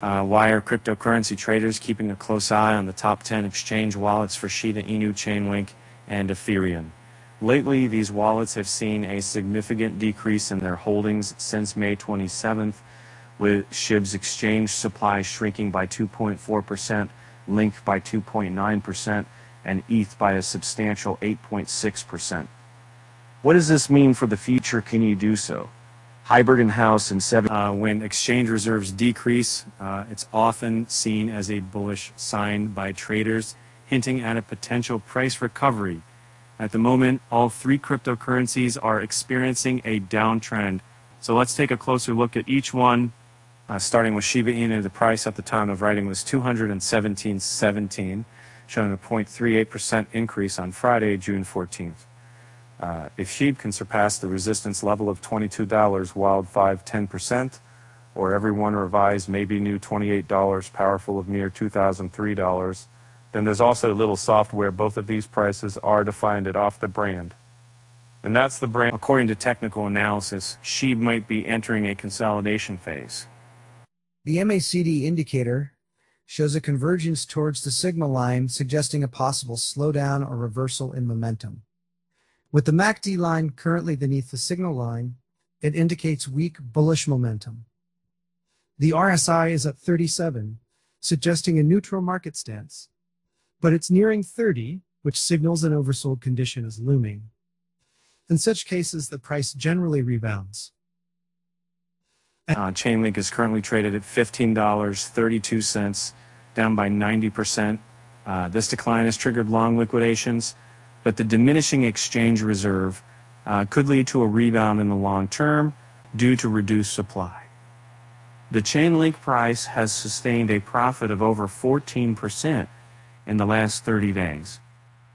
Uh, why are cryptocurrency traders keeping a close eye on the top 10 exchange wallets for Shiba Inu, Chainlink, and Ethereum? Lately, these wallets have seen a significant decrease in their holdings since May 27th, with SHIB's exchange supply shrinking by 2.4%, Link by 2.9%, and ETH by a substantial 8.6%. What does this mean for the future? Can you do so? Hybrid and House and seven. Uh, when exchange reserves decrease, uh, it's often seen as a bullish sign by traders, hinting at a potential price recovery. At the moment, all three cryptocurrencies are experiencing a downtrend. So let's take a closer look at each one. Uh, starting with Shiba Inu, the price at the time of writing was 217.17, showing a 0.38% increase on Friday, June 14th. Uh, if SHIB can surpass the resistance level of $22, wild 5 10%, or everyone revised maybe new $28, powerful of mere $2,003, then there's also a little software. Both of these prices are defined at off the brand. And that's the brand. According to technical analysis, SHIB might be entering a consolidation phase. The MACD indicator shows a convergence towards the signal line, suggesting a possible slowdown or reversal in momentum. With the MACD line currently beneath the signal line, it indicates weak bullish momentum. The RSI is at 37, suggesting a neutral market stance, but it's nearing 30, which signals an oversold condition is looming. In such cases, the price generally rebounds. Uh, Chainlink is currently traded at $15.32, down by 90%. Uh, this decline has triggered long liquidations but the diminishing exchange reserve uh, could lead to a rebound in the long term due to reduced supply. The Chainlink price has sustained a profit of over 14% in the last 30 days,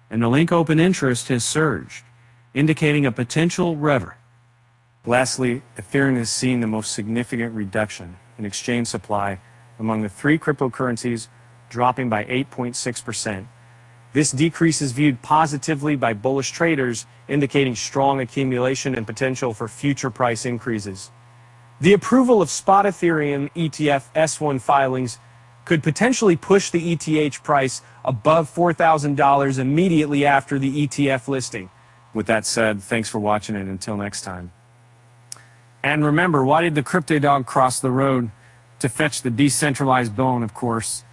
and the link open interest has surged, indicating a potential rever. Lastly, Ethereum has seen the most significant reduction in exchange supply among the three cryptocurrencies, dropping by 8.6% this decrease is viewed positively by bullish traders, indicating strong accumulation and potential for future price increases. The approval of spot Ethereum ETF S1 filings could potentially push the ETH price above $4,000 immediately after the ETF listing. With that said, thanks for watching and until next time. And remember, why did the crypto dog cross the road? To fetch the decentralized bone, of course.